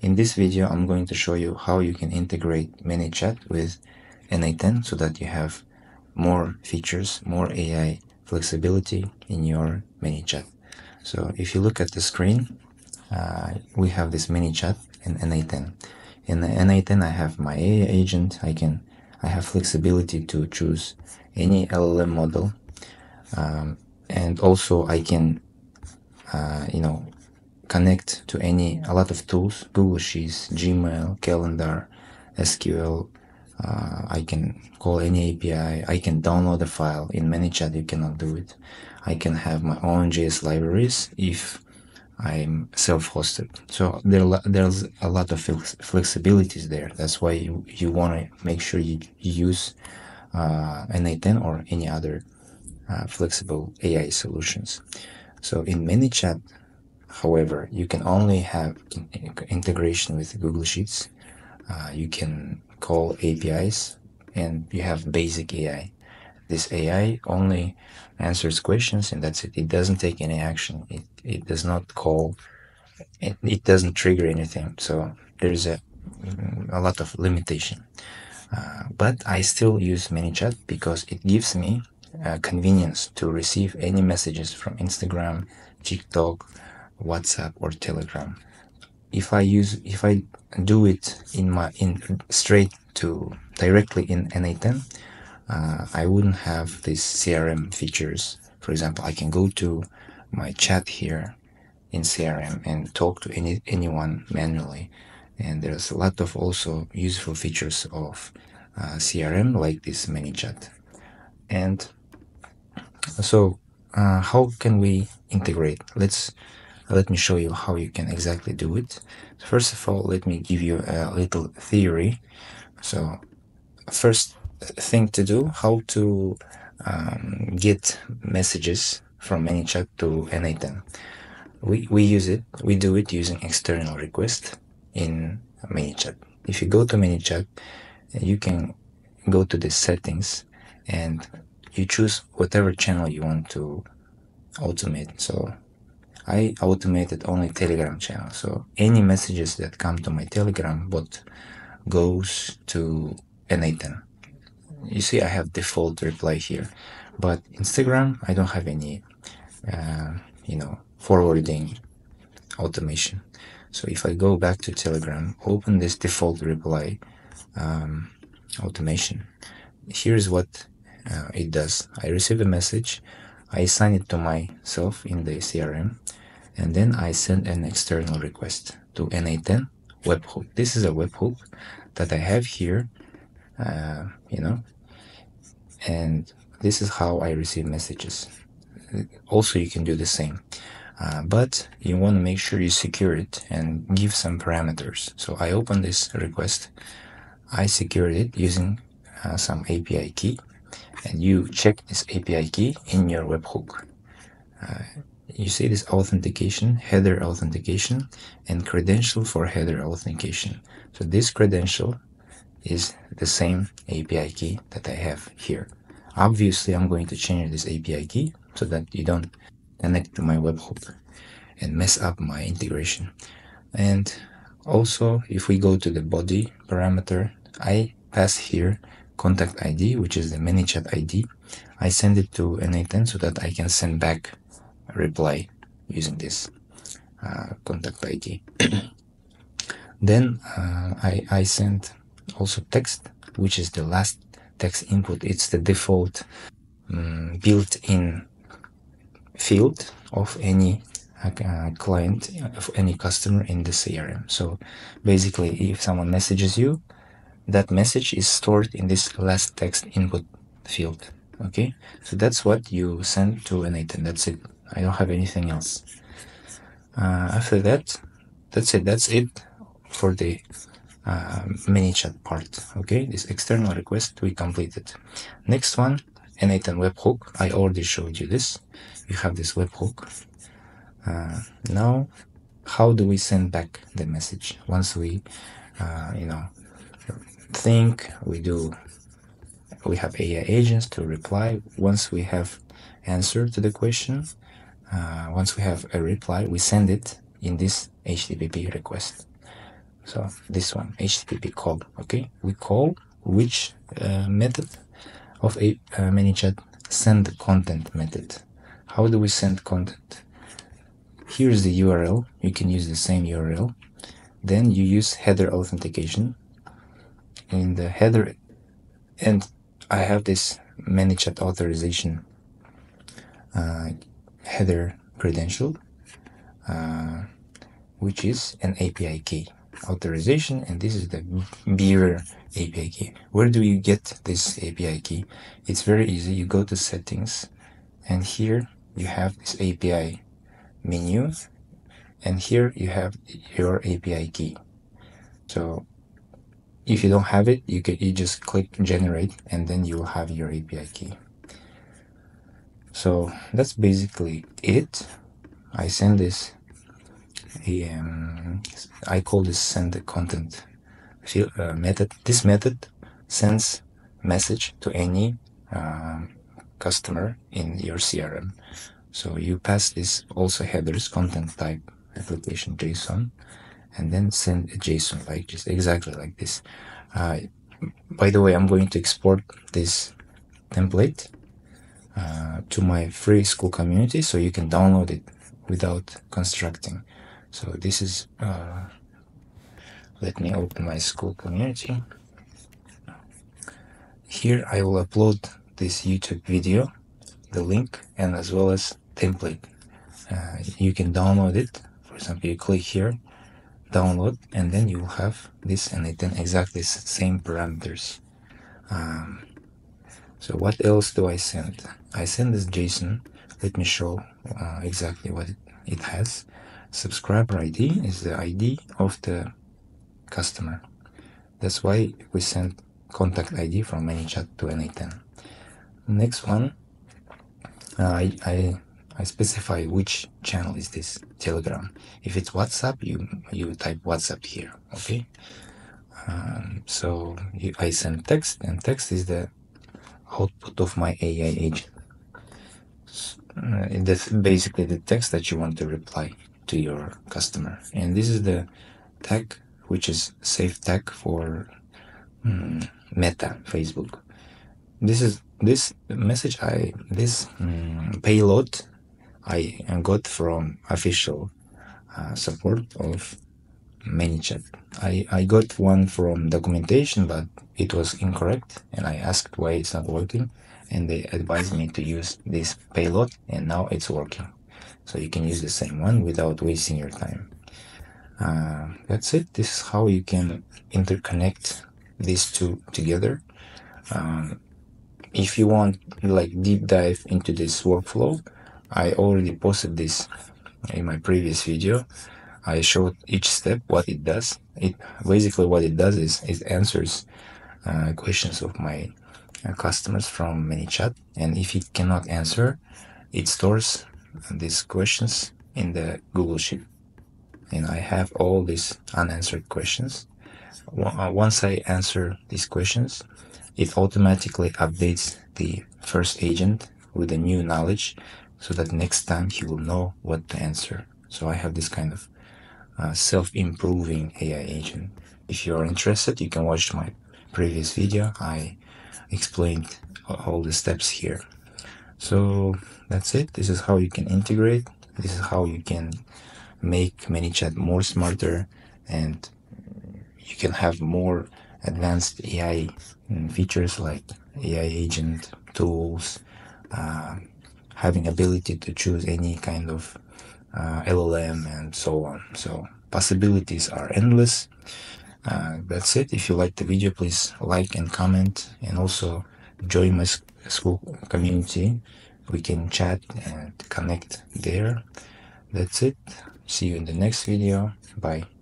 In this video, I'm going to show you how you can integrate ManyChat with n8n so that you have more features, more AI flexibility in your ManyChat. So if you look at the screen, uh, we have this ManyChat in n8n. In the n8n, I have my AI agent. I can, I have flexibility to choose any LLM model, um, and also I can, uh, you know, connect to any a lot of tools: Google Sheets, Gmail, Calendar, SQL. Uh, I can call any API. I can download a file. In ManyChat, you cannot do it. I can have my own JS libraries if I'm self-hosted. So there, there's a lot of flexibilities there. That's why you, you want to make sure you, use uh, n8n or any other uh, flexible AI solutions. So in ManyChat, however, you can only have integration with Google Sheets. Uh, you can call APIs and you have basic AI. This AI only answers questions and that's it. It doesn't take any action. It, it does not call, it, it doesn't trigger anything. So there's a, a lot of limitation. Uh, but I still use ManyChat because it gives me uh, convenience to receive any messages from Instagram, TikTok, WhatsApp, or Telegram. If I use, if I do it in my in straight to directly in n8n, uh, I wouldn't have these CRM features. For example, I can go to my chat here in CRM and talk to any anyone manually. And there's a lot of also useful features of uh, CRM like this ManyChat. And so uh, how can we integrate? Let's let me show you how you can exactly do it. First of all, let me give you a little theory. So first thing to do, how to um, get messages from ManyChat to n8n. We, we use it, we do it using external request in ManyChat. If you go to ManyChat, you can go to the settings and you choose whatever channel you want to automate. So I automated only Telegram channel. So any messages that come to my Telegram bot goes to n8n you see I have default reply here but Instagram I don't have any uh, you know forwarding automation. So if I go back to Telegram open this default reply um, automation here's what uh, it does. I receive a message I assign it to myself in the CRM and then I send an external request to n8n webhook. This is a webhook that I have here uh, you know and this is how I receive messages. Also you can do the same uh, but you want to make sure you secure it and give some parameters. So I open this request. I secured it using uh, some API key and you check this API key in your webhook uh, you see this authentication header authentication and credential for header authentication so this credential is the same API key that I have here. Obviously, I'm going to change this API key so that you don't connect to my webhook and mess up my integration. And also, if we go to the body parameter, I pass here contact ID, which is the ManyChat ID. I send it to n8n so that I can send back a reply using this uh, contact ID. then uh, I, I send also text, which is the last text input. It's the default um, built-in field of any uh, client, of any customer in the CRM. So basically, if someone messages you, that message is stored in this last text input field. Okay, so that's what you send to n8n. That's it. I don't have anything else. Uh, after that, that's it. That's it for the uh, ManyChat part. Okay, this external request we completed. Next one, n8n webhook. I already showed you this. You have this webhook. Uh, now, how do we send back the message once we, uh, you know, think we do? We have AI agents to reply. Once we have answer to the question, uh, once we have a reply, we send it in this HTTP request. so this one http call okay we call which uh, method of a uh, ManyChat send content method how do we send content here's the URL you can use the same URL then you use header authentication in the header and I have this ManyChat authorization uh, header credential uh, which is an API key authorization and this is the bearer API key. Where do you get this API key? It's very easy. You go to settings and here you have this API menu and here you have your API key. So if you don't have it you can you just click generate and then you will have your API key. So that's basically it. I send this um, I call this send the content uh, method. This method sends message to any uh, customer in your CRM so you pass this also headers content type application JSON and then send a JSON like just exactly like this. Uh, by the way, I'm going to export this template uh, to my free Skool community so you can download it without constructing. So this is, uh, let me open my Skool community. Here I will upload this YouTube video, the link, and as well as template. Uh, you can download it. For example, you click here download and then you have this and then exactly same parameters. Um, so what else do I send? I send this JSON. Let me show uh, exactly what it, has. Subscriber ID is the ID of the customer. That's why we send contact ID from ManyChat to N8N next one uh, I, I I specify which channel is this Telegram. If it's WhatsApp, you you type WhatsApp here, okay? Um, so you, I send text, and text is the output of my AI agent. Uh, that's basically the text that you want to reply to your customer, and this is the tag which is safe tag for um, Meta Facebook. This is this message I this um, payload I got from official uh, support of ManyChat. I, I got one from documentation, but it was incorrect, and I asked why it's not working, and they advised me to use this payload, and now it's working. So you can use the same one without wasting your time. Uh, that's it. This is how you can interconnect these two together. Um, if you want like deep dive into this workflow, I already posted this in my previous video. I showed each step what it does. It basically what it does is it answers uh, questions of my uh, customers from ManyChat, and if it cannot answer, it stores these questions in the Google Sheet. And I have all these unanswered questions. Uh, once I answer these questions, it automatically updates the first agent with the new knowledge so that next time he will know what to answer. So I have this kind of uh, self-improving AI agent. If you are interested, you can watch my previous video. I explained all the steps here. So that's it. This is how you can integrate. This is how you can make ManyChat more smarter and you can have more advanced AI mm, features like AI agent tools, uh, having ability to choose any kind of uh, LLM and so on. So possibilities are endless. Uh, that's it. If you like the video, please like and comment and also join my Skool community. We can chat and connect there. That's it. See you in the next video. Bye.